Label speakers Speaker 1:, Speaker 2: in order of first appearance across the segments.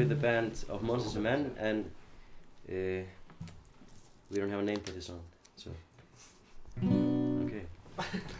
Speaker 1: with the band of Monsters and Men, and uh, we don't have a name for this song, so okay.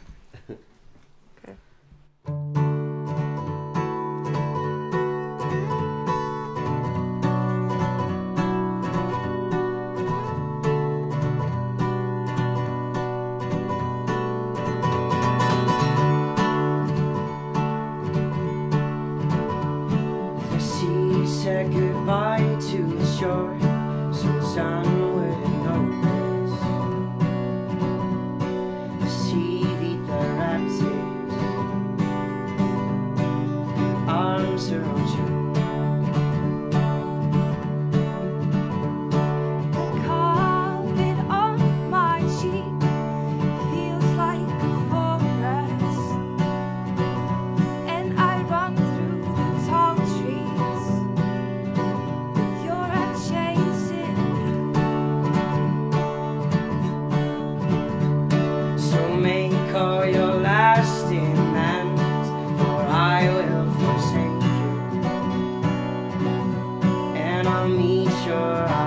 Speaker 2: sure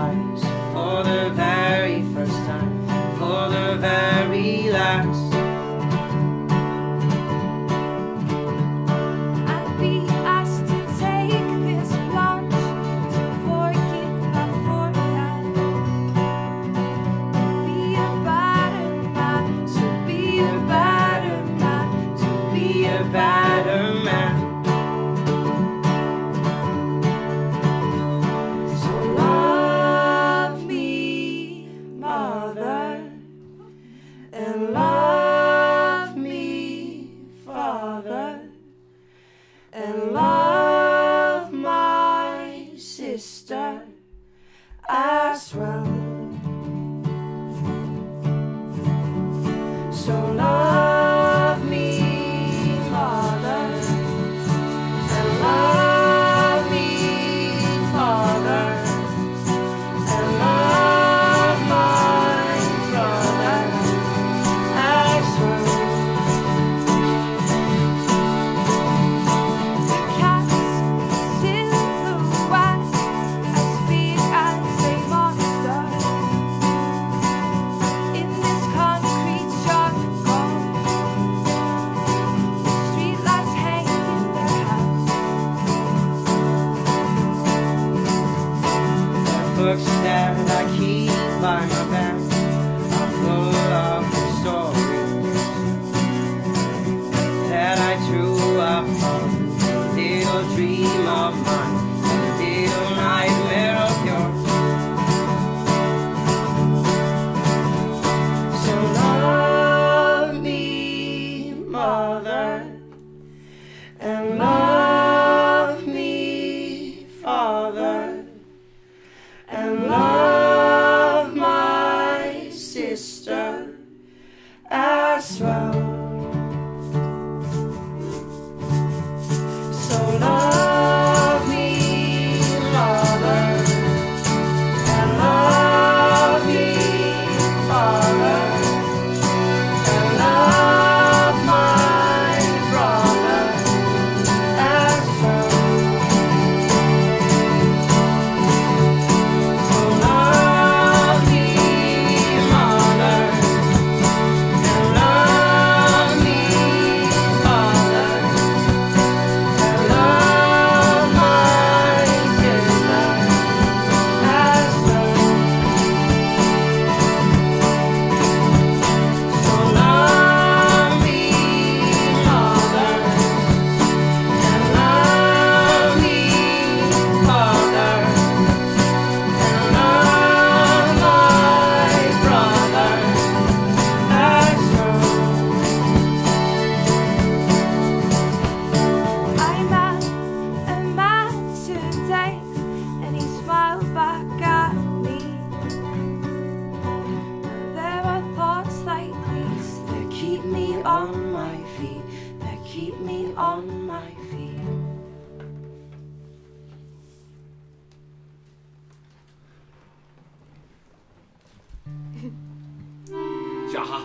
Speaker 2: Books that I keep my bed, full of stories that I drew little dream of mine. and love. Father. my
Speaker 3: feet, that keep me on my feet.
Speaker 4: Jaha.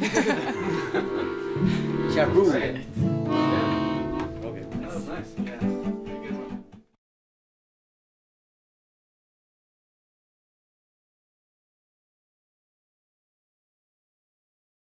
Speaker 4: Jaru.
Speaker 1: Okay.
Speaker 4: Oh, nice. Yeah.